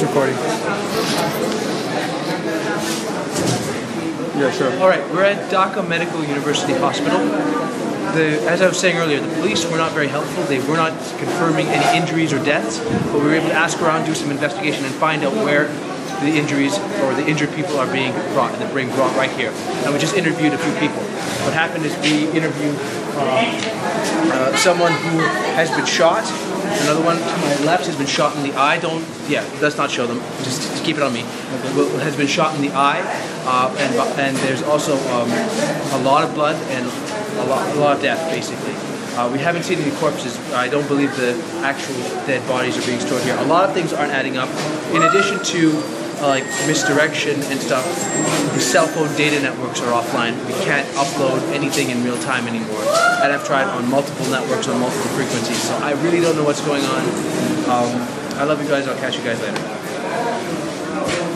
It's recording. Yeah, sure. All right, we're at Dhaka Medical University Hospital. The, as I was saying earlier, the police were not very helpful. They were not confirming any injuries or deaths, but we were able to ask around, do some investigation, and find out where the injuries or the injured people are being brought, and they're being brought right here. And we just interviewed a few people. What happened is we interviewed uh, uh, someone who has been shot. Another one left has been shot in the eye. Don't, yeah, let's not show them. Just, keep it on me. Has been shot in the eye, uh, and and there's also um, a lot of blood and a lot, a lot of death, basically. Uh, we haven't seen any corpses. I don't believe the actual dead bodies are being stored here. A lot of things aren't adding up. In addition to like misdirection and stuff, the cell phone data networks are offline. We can't upload anything in real time anymore. And I've tried on multiple networks on multiple frequencies. So I really don't know what's going on. Um, I love you guys. I'll catch you guys later.